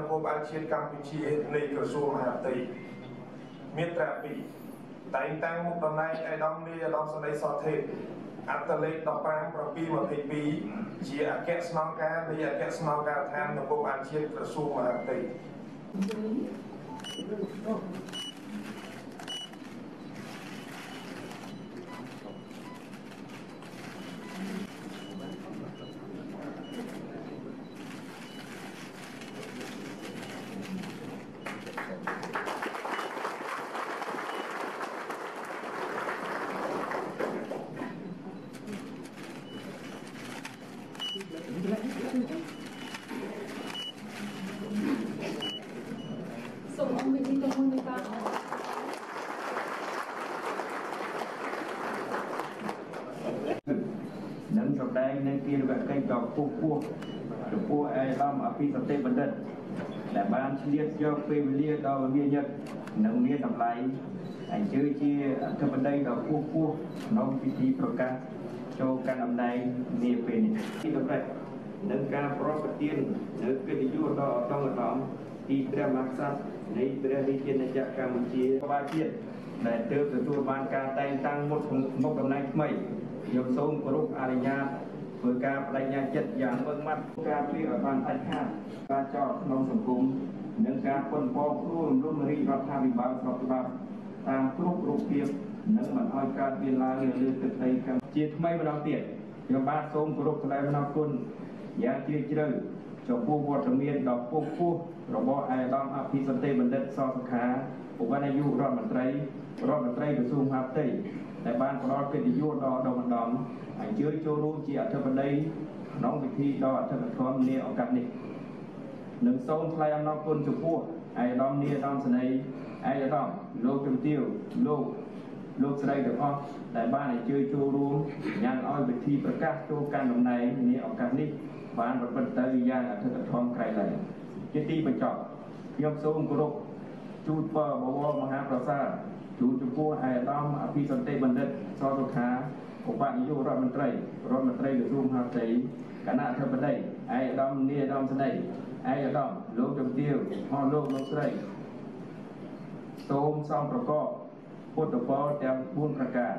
នគរបាលជាតិកម្ពុជានៃក្រសួងមហាផ្ទៃមាត្រា2តែងតាំងមុខតំណែងឯកឧត្តមនាយឧត្តមសេនីយ៍សថេរអត្តលេខ15 722ជាអគ្គស្នងការនៃអគ្គស្នងការដ្ឋាននគរបាលជាតិក្រសួងមហាផ្ទៃ សូមអង្គវិធីទៅមួយមេត្តានិងសម្ដែងនៅគិរវកិច្អភិសន្តិបណ្ឌិតដែលបានឆ្លៀតយកពេលវេលាដ៏មមាញឹកនិងមានតម្លៃអញ្ជើញជាអធិបតីដ៏ខ្ពស់ខ្ពស់ក្នុងពិធីប្រកាសចូលកាន់តំណែងនាពេលនេះទីតម្រេចនឹងការប្រពទាននៅកិត្តិយសដ៏ឧត្តមឧត្តមពីព្រះមហាក្សត្រនៃព្រះរាជាណាចក្រកម្ពុជាបាលជាតិដែលទើបទទួលបានការតែងតាំងមុខមុខតំណែងថ្មីខ្ញុំសូមគោរពអនុញ្ញាត ធ្វើការបដិញ្ញាចិត្តយ៉ាងម៉ឺងម៉ាត់ការពារឲ្យបានដាច់ខាតការចោទក្នុងសង្គមនិងការប៉ុនប៉ងខ្លួនរំរីរដ្ឋាភិបាលស្របច្បាប់តាមគ្រប់រូបភាពនិងមិនឲ្យកើតមានឡើងនៅលើទឹកដីកម្ពុជាថ្មីម្ដងទៀតខ្ញុំបាទសូមគោរពថ្លែងអំណរគុណយ៉ាងជ្រាលជ្រៅ ចំពោះវត្តមានដ៏ខ្ពស់ខ្ពស់របស់ឯកឧត្តមអភិសន្តិបណ្ឌិតសសុខាឧបនាយករដ្ឋមន្ត្រីរដ្ឋមន្ត្រីក្រសួងមហាផ្ទៃដែលបានផ្ដល់កិត្តិយសដល់ដុំម្ដងអញ្ជើញចូលរួមជាអធិបតីក្នុងពិធីដ៏អធិកធមនាឱកាសនេះនិងសូមថ្លែងអំណរគុណចំពោះឯកឧត្តមនាយឧត្តមសេនីយ៍ឯកឧត្តមលោកជំទាវលោកលោកស្រីទាំងអស់ដែលបានអញ្ជើញចូលរួមញ៉ាំងឲ្យពិធីប្រកាសចូលកាន់តំណែងនាឱកាសនេះ បានប្រព្រឹត្តទៅយ៉ាងអធិកធមក្រៃលែងជាទីបញ្ចប់ខ្ញុំសូមគោរពជូនពរបវរមហាប្រសាទជូនចំពោះឯកឧត្តមអភិសន្តិបណ្ឌិតសសុខាឧបនាយករដ្ឋមន្ត្រីរដ្ឋមន្ត្រីក្រសួងមហាផ្ទៃគណៈអធិបតីឯកឧត្តមនាយឧត្តមស្ដីឯកឧត្តមលោកជំទាវអស់លោកលោកស្រីសូមសំប្រកបពុទ្ធពរទាំង4ប្រការ